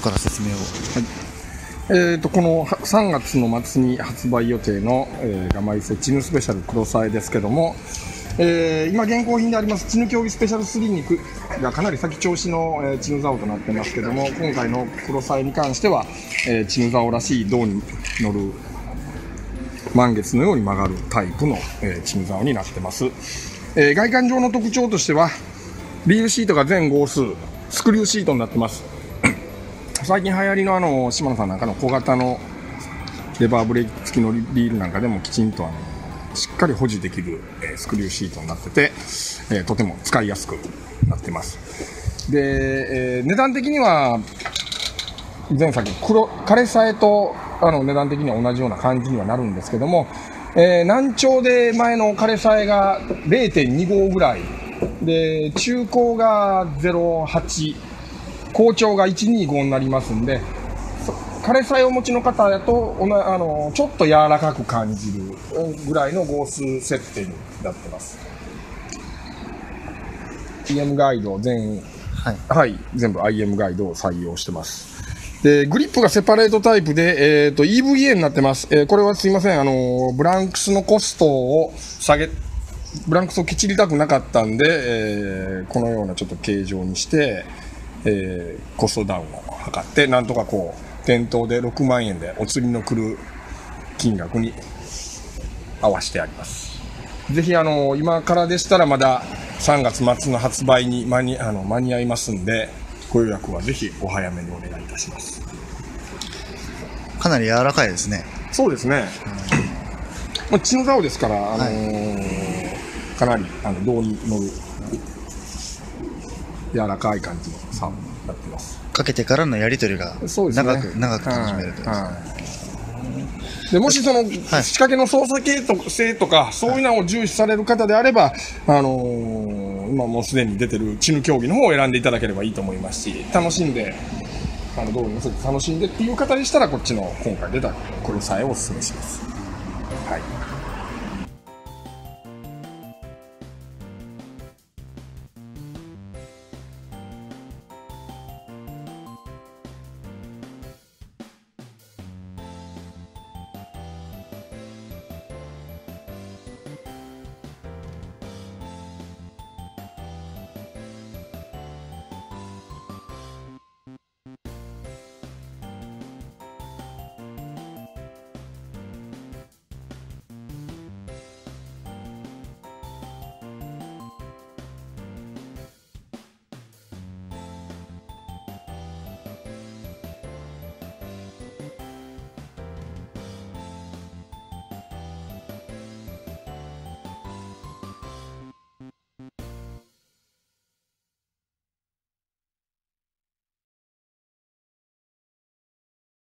から説明を。えー、とこの3月の末に発売予定の、えー、ガマイセチヌスペシャル黒サエですけども、えー今現行品でありますチヌ競技スペシャル3肉がかなり先調子の、えーチヌザオとなってますけども今回の黒サエに関しては、えーチヌザオらしい銅に乗る満月のように曲がるタイプの、えーチヌザオになってます、えー外観上の特徴としてはリールシートが全号数スクリューシートになってます。最近流行りのあの島野さんなんかの小型のレバーブレーキ付きのリールなんかでもきちんとあのしっかり保持できる、えスクリューシートになってて、えとても使いやすくなってます。で、え値段的には前作黒枯れさえとあの値段的には同じような感じにはなるんですけども、えー難聴で前の枯れさえが0.25ぐらい。で中高が08好調が125になりますんでそ枯れさえをお持ちの方だとおなあのちょっと柔らかく感じるぐらいの号数設定になってます IM ガイド全はい。はい、全部 IM ガイドを採用してます。で、グリップがセパレートタイプで、えっ、と、EVA になってます。えーこれはすいません、あの、ブランクスのコストを下げ、ブランクスをきちりたくなかったんで、えーこのようなちょっと形状にして、えーコストダウンを図って、なんとかこう、店頭で6万円でお釣りの来る金額に合わせてあります。ぜひあの今からでしたらまだ3月末の発売に間にあの間に合いますんでご予約はぜひお早めにお願いいたしますかなり柔らかいですね。そうですね、まあ、チノザオですから、あのーかなりあの胴に乗る柔らかい感じのサウンドになってます。かけてからのやりとりがそうですね。長く、長く楽しめるという。でもしその、仕掛けの操作系と性とか、そういうのを重視される方であれば、あのー今もうすでに出てるチヌ競技の方を選んでいただければいいと思いますし、楽しんで、あの、道路に乗せて楽しんでっていう方でしたら、こっちの今回出た黒さえをお勧めします。はい。